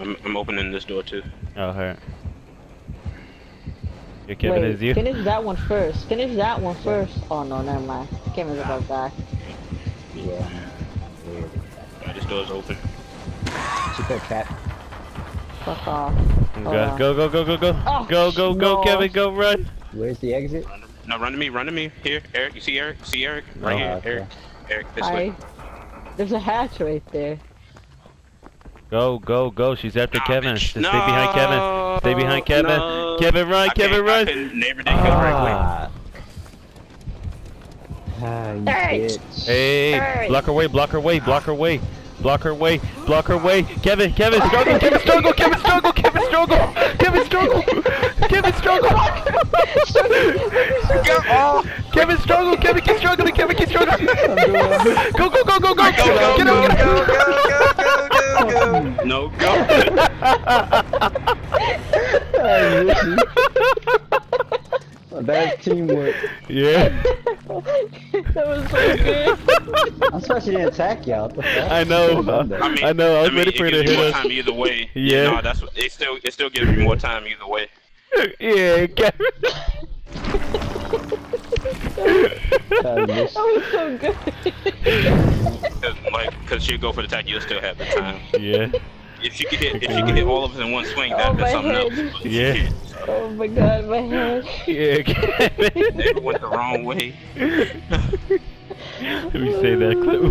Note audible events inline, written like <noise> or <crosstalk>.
I'm, I'm opening this door too. Oh, hurt. Your Kevin Wait, is you? finish that one first. Finish that one first. Oh no, never mind. Kevin's about to die. Yeah. Weird. Alright, this door's open. She put cat. Fuck off. Hold Okay. Go, go, go, go, go. Oh, go, go, go, no. Kevin, go, run. Where's the exit? Now run to me, run to me. Here, Eric. You see Eric? See Eric? Right Oh, here, okay. Eric. Eric, this Hi. way. There's a hatch right there. Go, go, go. She's after Nah, Kevin. bitch. Just stay behind Kevin. Stay behind Kevin. No. Kevin, run, I Kevin, run. Neighbor didn't go right way. Ah. Hey. Hey, Hey. block her way, block her way, block her way. Block her way, block her way. Kevin, Kevin, struggle, Kevin, struggle, Kevin, struggle, Kevin, struggle, Kevin, struggle, Kevin, struggle. <laughs> Kevin, struggle, Kevin, keep struggling, Kevin, keep struggling. Go, No, go. <laughs> Oh, That's teamwork. Yeah, <laughs> that was so good. I'm surprised she didn't attack y'all. What the fuck? I know. I mean, I know, I was mean, waiting for it her to gives you hit more us. time either way. Yeah. No, that's what, it still, it still gives you more time either way. Yeah, Kevin. <laughs> That was so good. Cause, like, cause she'll go for the attack, you'll still have the time. Yeah, If you can hit, if you can hit all of us in one swing, Oh, that, my that's something head. else. Yeah. Oh my god, my head. yeah, Kevin. <laughs> Neighbor went the wrong way. <laughs> Let me say that clip.